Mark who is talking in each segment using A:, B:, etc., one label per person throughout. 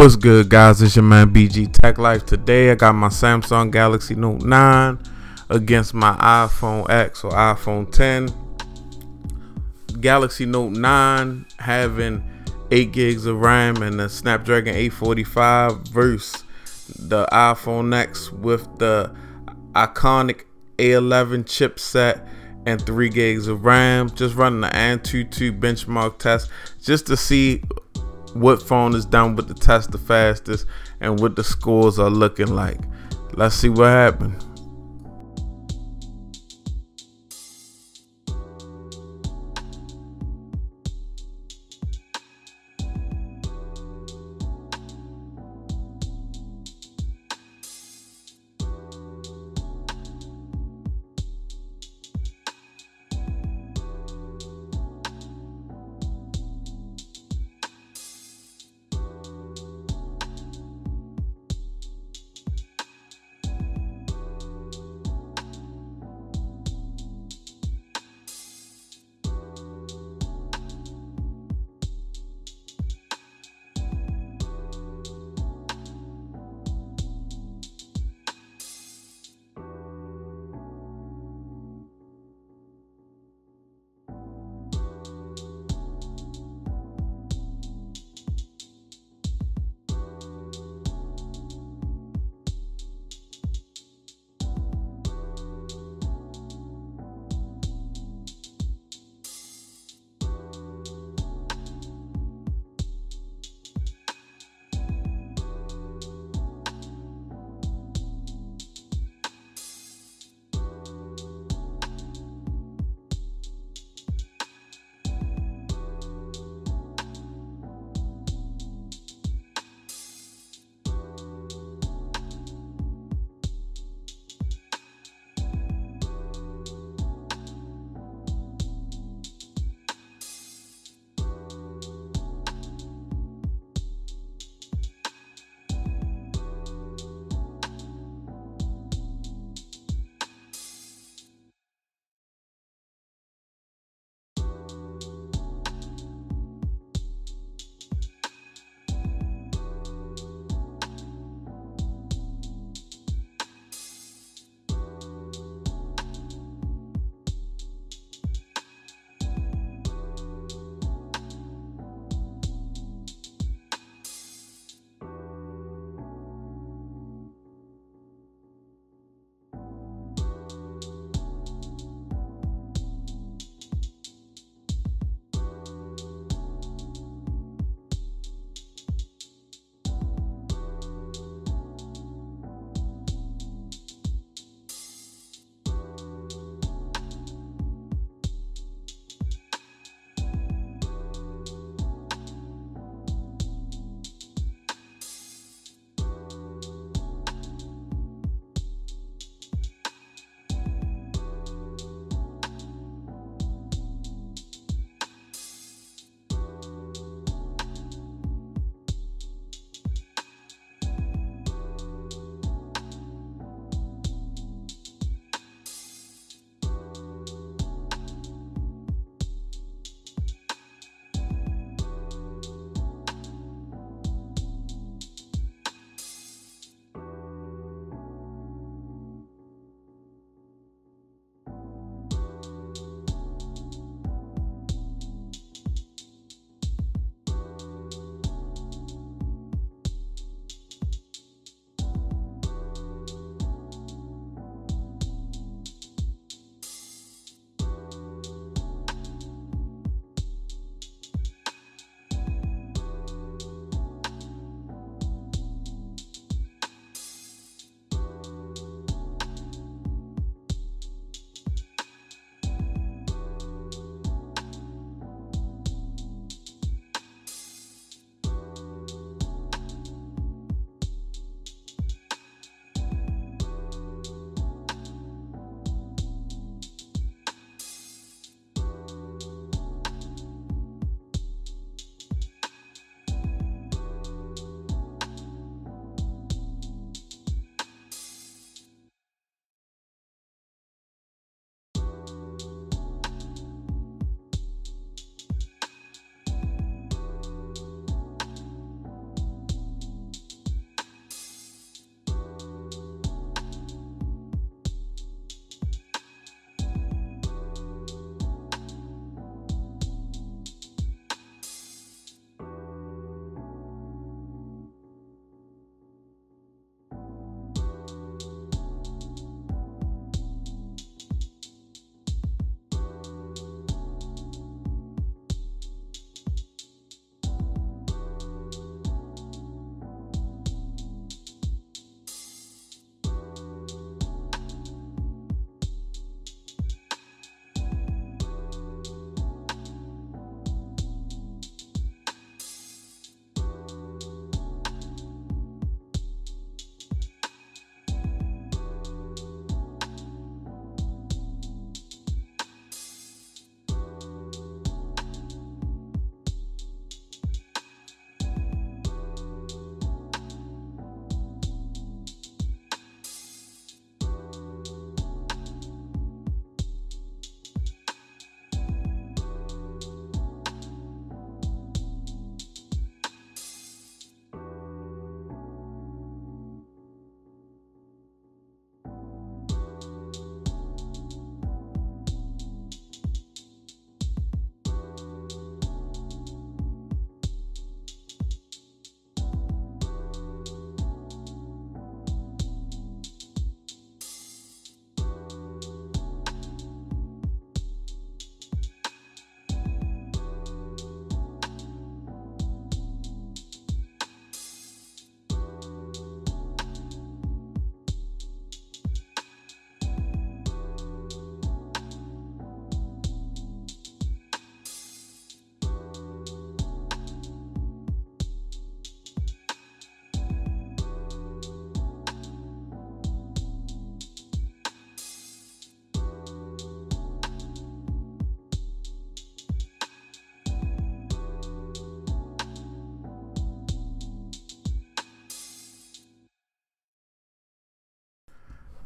A: What's good, guys? It's your man BG Tech Life. Today, I got my Samsung Galaxy Note 9 against my iPhone X or iPhone 10. Galaxy Note 9 having 8 gigs of RAM and the Snapdragon 845 versus the iPhone X with the iconic A11 chipset and 3 gigs of RAM. Just running the Antutu benchmark test just to see what phone is done with the test the fastest and what the scores are looking like. Let's see what happened.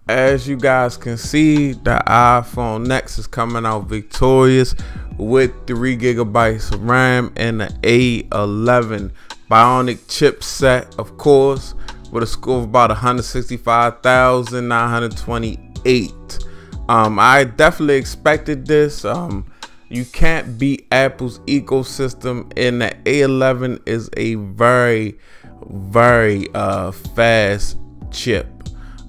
A: As you guys can see, the iPhone X is coming out victorious with 3 gigabytes of RAM and the A11 Bionic chipset, of course, with a score of about 165,928. Um, I definitely expected this. Um, you can't beat Apple's ecosystem, and the A11 is a very, very uh, fast chip.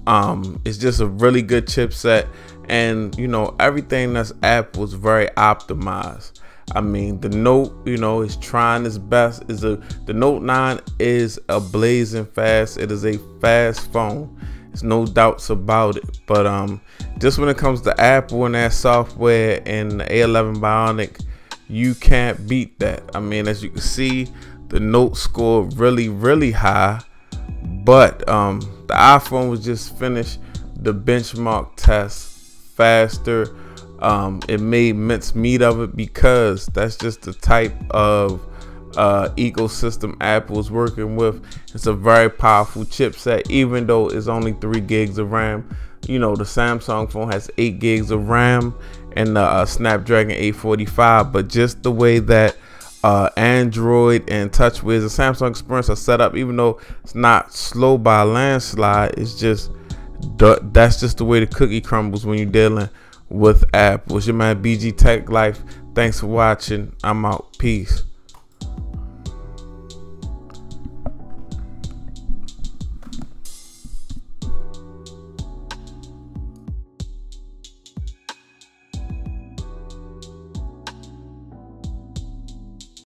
A: Um, it's just a really good chipset, and you know everything that's Apple is very optimized. I mean, the Note, you know, is trying its best. Is a the Note 9 is a blazing fast. It is a fast phone. There's no doubts about it. But um, just when it comes to Apple and that software and the A11 Bionic, you can't beat that. I mean, as you can see, the Note scored really, really high. But um, the iPhone was just finished the benchmark test faster. Um, it made mincemeat of it because that's just the type of uh, ecosystem Apple is working with. It's a very powerful chipset, even though it's only three gigs of RAM. You know, the Samsung phone has eight gigs of RAM and the uh, Snapdragon 845, but just the way that uh, Android and TouchWiz and Samsung Experience are set up, even though it's not slow by landslide, it's just that's just the way the cookie crumbles when you're dealing with Apple. It's your man BG Tech Life. Thanks for watching. I'm out. Peace.